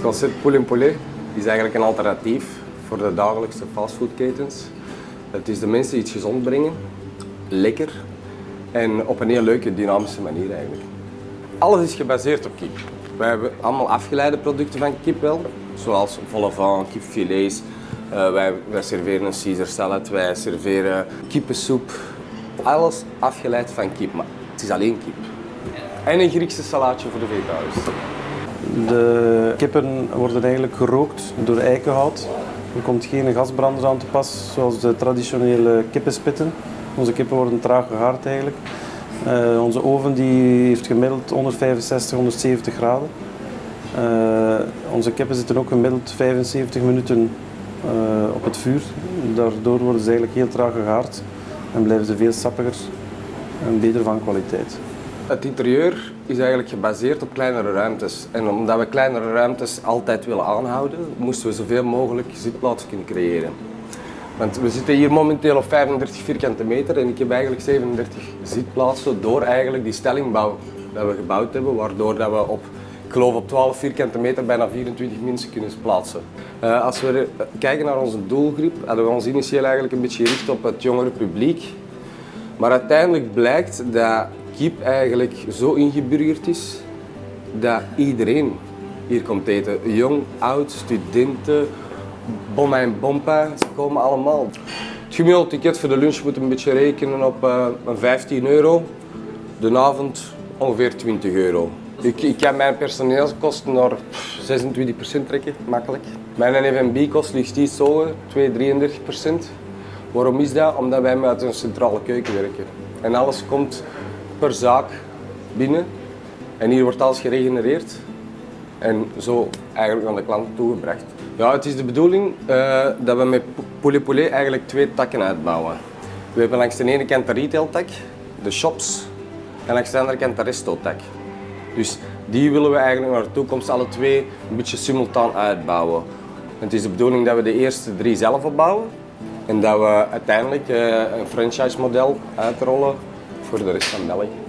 concept poulet poulet is eigenlijk een alternatief voor de dagelijkse fastfoodketens. Het is de mensen iets gezond brengen, lekker en op een heel leuke, dynamische manier eigenlijk. Alles is gebaseerd op kip. Wij hebben allemaal afgeleide producten van kip wel, zoals vol van kipfilets. Uh, wij, serveren een Caesar salad, wij serveren kippensoep. Alles afgeleid van kip, maar het is alleen kip. En een Griekse salaatje voor de vegetariërs. De kippen worden eigenlijk gerookt door eikenhout. Er komt geen gasbrander aan te pas, zoals de traditionele kippenspitten. Onze kippen worden traag gehaard eigenlijk. Uh, onze oven die heeft gemiddeld 165, 170 graden. Uh, onze kippen zitten ook gemiddeld 75 minuten uh, op het vuur. Daardoor worden ze eigenlijk heel traag gehaard en blijven ze veel sappiger en beter van kwaliteit. Het interieur is eigenlijk gebaseerd op kleinere ruimtes. En omdat we kleinere ruimtes altijd willen aanhouden, moesten we zoveel mogelijk zitplaatsen kunnen creëren. Want we zitten hier momenteel op 35 vierkante meter en ik heb eigenlijk 37 zitplaatsen door eigenlijk die stellingbouw dat we gebouwd hebben, waardoor dat we op, ik geloof op 12 vierkante meter bijna 24 mensen kunnen plaatsen. Uh, als we kijken naar onze doelgroep, hadden we ons initieel eigenlijk een beetje gericht op het jongere publiek. Maar uiteindelijk blijkt dat kip eigenlijk zo ingeburgerd is dat iedereen hier komt eten. Jong, oud, studenten, bomma en bompa, ze komen allemaal. Het gemiddelde ticket voor de lunch moet een beetje rekenen op uh, 15 euro. De avond ongeveer 20 euro. Ik, ik kan mijn personeelskosten naar 26% trekken, makkelijk. Mijn NFB-kost ligt iets zo, 2, 33%. Waarom is dat? Omdat wij met een centrale keuken werken. En alles komt per zaak binnen. En hier wordt alles geregenereerd en zo eigenlijk aan de klant toegebracht. Ja, het is de bedoeling uh, dat we met Poulet Poulet eigenlijk twee takken uitbouwen. We hebben langs de ene kant de retail-tak, de shops, en langs de andere kant de resto-tak. Dus die willen we eigenlijk naar de toekomst alle twee een beetje simultaan uitbouwen. Het is de bedoeling dat we de eerste drie zelf opbouwen en dat we uiteindelijk uh, een franchise-model uitrollen voor de rest van België.